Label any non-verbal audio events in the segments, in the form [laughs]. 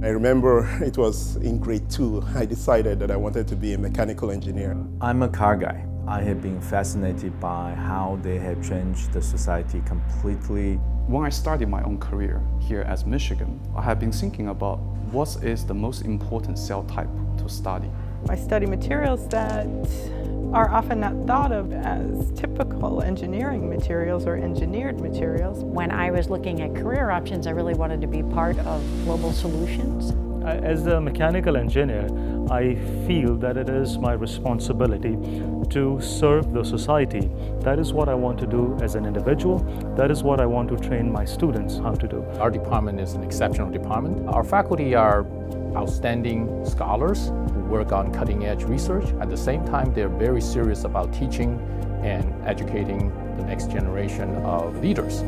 I remember [laughs] it was in grade two, I decided that I wanted to be a mechanical engineer. I'm a car guy. I have been fascinated by how they have changed the society completely. When I started my own career here at Michigan, I have been thinking about what is the most important cell type to study. I study materials that are often not thought of as typical engineering materials or engineered materials. When I was looking at career options, I really wanted to be part of global solutions. As a mechanical engineer, I feel that it is my responsibility to serve the society. That is what I want to do as an individual. That is what I want to train my students how to do. Our department is an exceptional department. Our faculty are outstanding scholars who work on cutting edge research. At the same time, they're very serious about teaching and educating the next generation of leaders.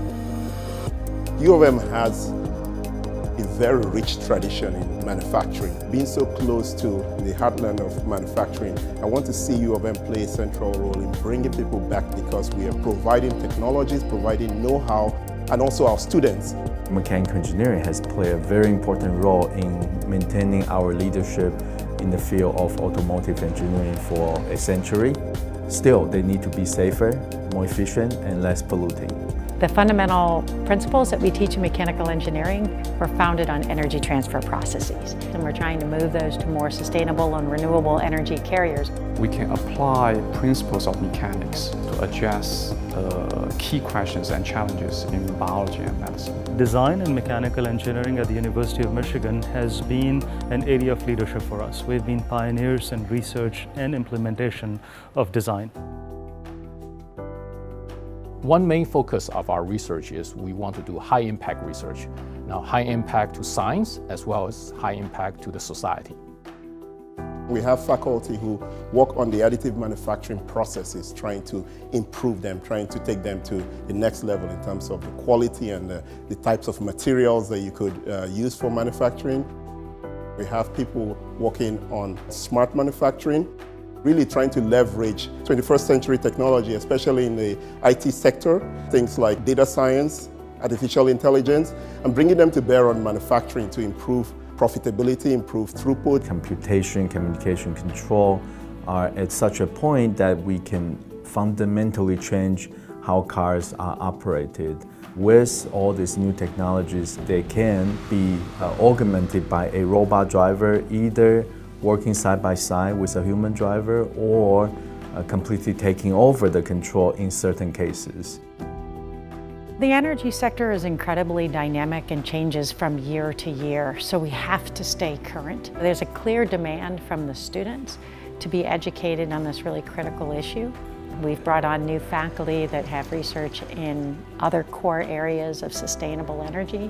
U of M has a very rich tradition in manufacturing. Being so close to the heartland of manufacturing, I want to see U of M play a central role in bringing people back because we are providing technologies, providing know-how, and also our students. Mechanical engineering has played a very important role in maintaining our leadership in the field of automotive engineering for a century. Still, they need to be safer, more efficient, and less polluting. The fundamental principles that we teach in mechanical engineering were founded on energy transfer processes. And we're trying to move those to more sustainable and renewable energy carriers. We can apply principles of mechanics to address uh, key questions and challenges in biology and medicine. Design and mechanical engineering at the University of Michigan has been an area of leadership for us. We've been pioneers in research and implementation of design. One main focus of our research is we want to do high impact research. Now, high impact to science as well as high impact to the society. We have faculty who work on the additive manufacturing processes, trying to improve them, trying to take them to the next level in terms of the quality and the, the types of materials that you could uh, use for manufacturing. We have people working on smart manufacturing, really trying to leverage 21st century technology, especially in the IT sector, things like data science, artificial intelligence, and bringing them to bear on manufacturing to improve profitability, improve throughput. Computation, communication control are at such a point that we can fundamentally change how cars are operated. With all these new technologies, they can be uh, augmented by a robot driver, either working side by side with a human driver or uh, completely taking over the control in certain cases. The energy sector is incredibly dynamic and changes from year to year, so we have to stay current. There's a clear demand from the students to be educated on this really critical issue. We've brought on new faculty that have research in other core areas of sustainable energy,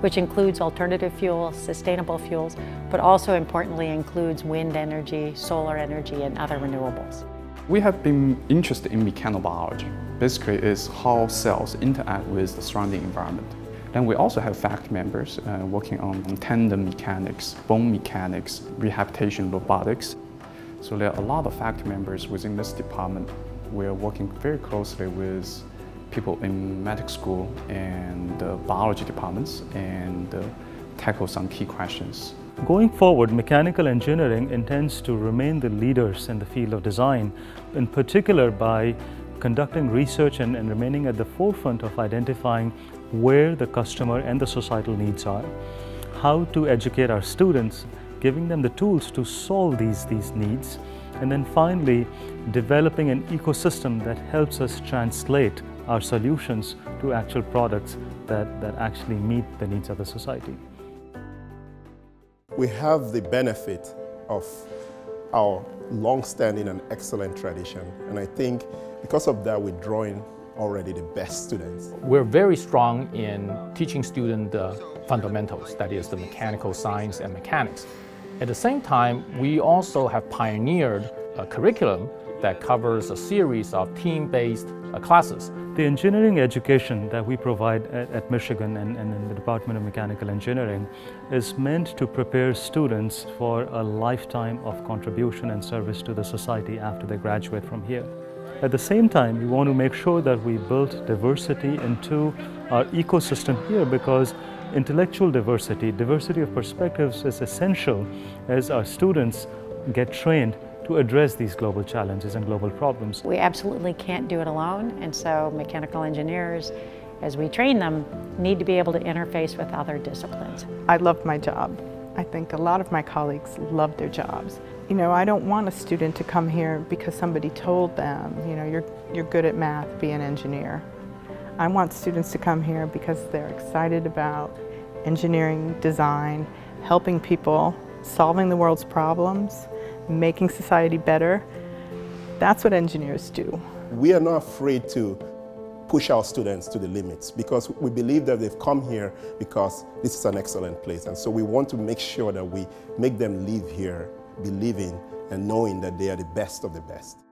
which includes alternative fuels, sustainable fuels, but also importantly includes wind energy, solar energy, and other renewables. We have been interested in mechanobiology. Basically, it's how cells interact with the surrounding environment. Then we also have faculty members uh, working on tendon mechanics, bone mechanics, rehabilitation robotics. So there are a lot of faculty members within this department we're working very closely with people in medical school and the biology departments and uh, tackle some key questions. Going forward, mechanical engineering intends to remain the leaders in the field of design, in particular by conducting research and, and remaining at the forefront of identifying where the customer and the societal needs are, how to educate our students, giving them the tools to solve these, these needs, and then finally, developing an ecosystem that helps us translate our solutions to actual products that, that actually meet the needs of the society. We have the benefit of our long-standing and excellent tradition. And I think because of that, we're drawing already the best students. We're very strong in teaching students the fundamentals, that is the mechanical science and mechanics. At the same time, we also have pioneered a curriculum that covers a series of team-based uh, classes. The engineering education that we provide at, Michigan and, in the Department of Mechanical Engineering is meant to prepare students for a lifetime of contribution and service to the society after they graduate from here. At the same time, we want to make sure that we build diversity into our ecosystem here because intellectual diversity, diversity of perspectives is essential as our students get trained to address these global challenges and global problems. We absolutely can't do it alone, and so mechanical engineers, as we train them, need to be able to interface with other disciplines. I love my job. I think a lot of my colleagues love their jobs. You know, I don't want a student to come here because somebody told them, you know, you're, you're good at math, be an engineer. I want students to come here because they're excited about engineering, design, helping people, solving the world's problems, making society better. That's what engineers do. We are not afraid to push our students to the limits because we believe that they've come here because this is an excellent place. And so we want to make sure that we make them live here believing and knowing that they are the best of the best.